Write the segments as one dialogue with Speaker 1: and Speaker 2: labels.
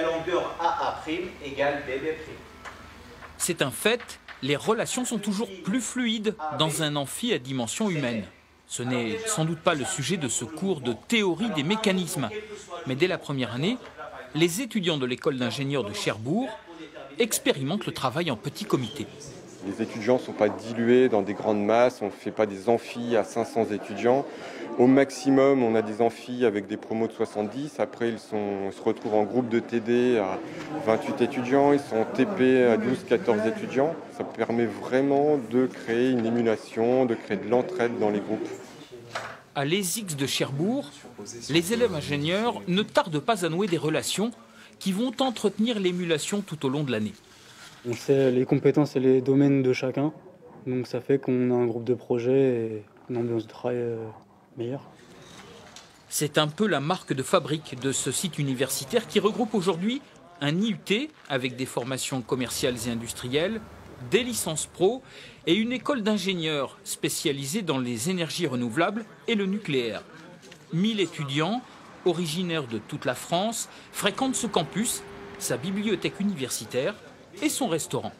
Speaker 1: la longueur AA' égale BB'.
Speaker 2: C'est un fait, les relations sont toujours plus fluides dans un amphi à dimension humaine. Ce n'est sans doute pas le sujet de ce cours de théorie des mécanismes, mais dès la première année, les étudiants de l'école d'ingénieurs de Cherbourg expérimentent le travail en petit comité.
Speaker 3: Les étudiants ne sont pas dilués dans des grandes masses, on ne fait pas des amphis à 500 étudiants. Au maximum, on a des amphis avec des promos de 70. Après, ils, sont, se retrouvent en groupe de TD à 28 étudiants. Ils sont en TP à 12-14 étudiants. Ça permet vraiment de créer une émulation, de créer de l'entraide dans les groupes.
Speaker 2: À l'ESIX de Cherbourg, les élèves ingénieurs ne tardent pas à nouer des relations qui vont entretenir l'émulation tout au long de l'année.
Speaker 4: On sait les compétences et les domaines de chacun. Donc ça fait qu'on a un groupe de projet et une ambiance de travail euh, meilleure.
Speaker 2: C'est un peu la marque de fabrique de ce site universitaire qui regroupe aujourd'hui un IUT avec des formations commerciales et industrielles, des licences pro et une école d'ingénieurs spécialisée dans les énergies renouvelables et le nucléaire. 1000 étudiants, originaires de toute la France, fréquentent ce campus, sa bibliothèque universitaire et son restaurant.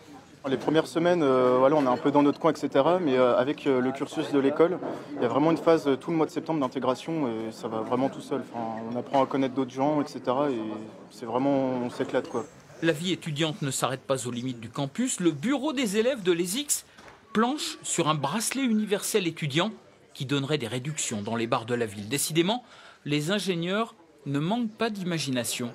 Speaker 5: Les premières semaines, euh, voilà, on est un peu dans notre coin, etc. Mais euh, avec euh, le cursus de l'école, il y a vraiment une phase tout le mois de septembre d'intégration et ça va vraiment tout seul. on apprend à connaître d'autres gens, etc. Et c'est vraiment, on s'éclate quoi.
Speaker 2: La vie étudiante ne s'arrête pas aux limites du campus. Le bureau des élèves de l'ESIX planche sur un bracelet universel étudiant qui donnerait des réductions dans les bars de la ville. Décidément, les ingénieurs ne manquent pas d'imagination.